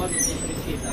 Oggi si precisa.